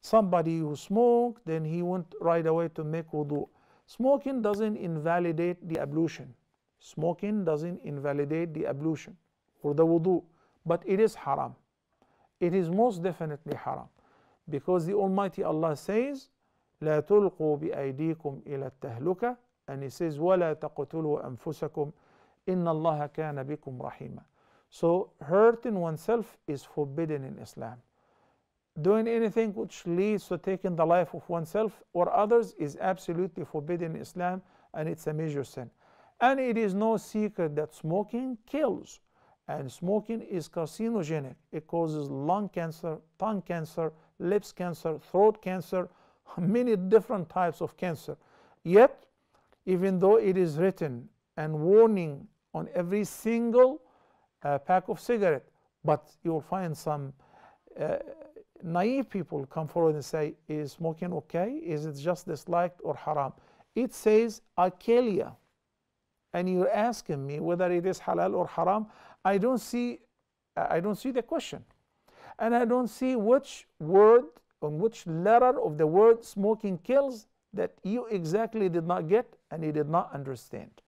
somebody who smoked, then he went right away to make wudu. Smoking doesn't invalidate the ablution. Smoking doesn't invalidate the ablution or the wudu, but it is haram. It is most definitely haram because the Almighty Allah says, لا تلقوا بأيديكم إلى التهلكة and He says ولا تقتلوا أنفسكم إن الله كان بكم رحيما. So hurting oneself is forbidden in Islam. Doing anything which leads to taking the life of oneself or others is absolutely forbidden in Islam and it's a major sin. And it is no secret that smoking kills. And smoking is carcinogenic. It causes lung cancer, tongue cancer, lips cancer, throat cancer, many different types of cancer. Yet, even though it is written and warning on every single uh, pack of cigarette, but you will find some uh, naive people come forward and say, is smoking okay? Is it just disliked or haram? It says akelia. And you're asking me whether it is halal or haram. I don't see I don't see the question. And I don't see which word on which letter of the word smoking kills that you exactly did not get and you did not understand.